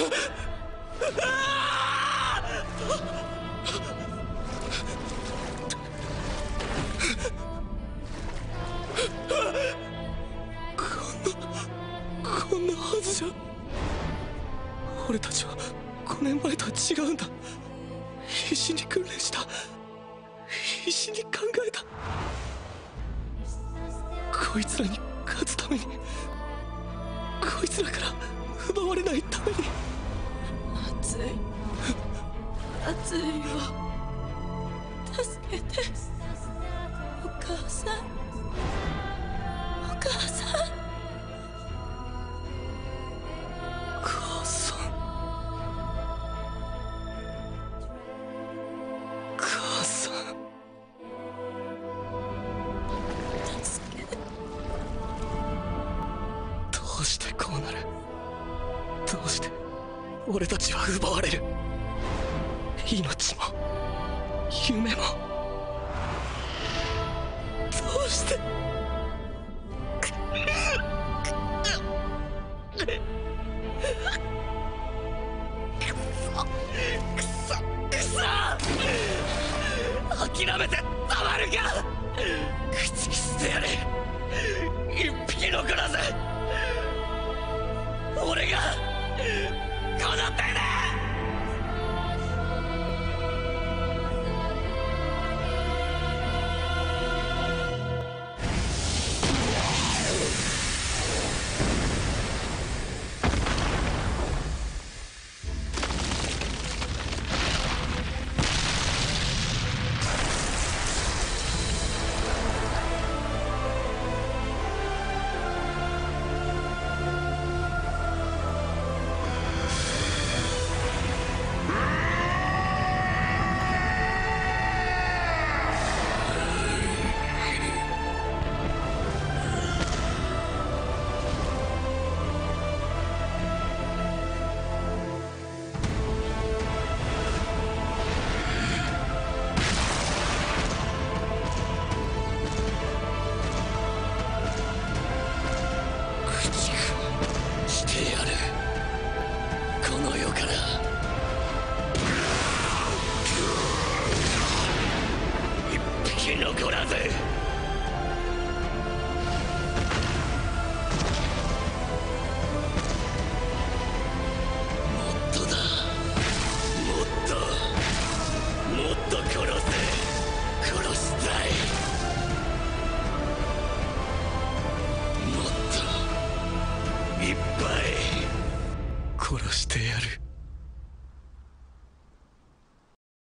こんなはずじゃ俺たちは5年前とは違うんだ。必死に訓練した。必死に考えた。こいつらに勝つために。こいつらから奪われないために。熱い熱いよ助けてお母さん。お母さん。母さん。母さん。助けてどうしてこうなるどうして俺たちは奪われる。命も夢も。どうして？くそ。くそ。諦めてたまるか口にしてやれ。もっとだ。もっと。もっと殺せ。殺したい。もっと。いっぱい。殺してやる。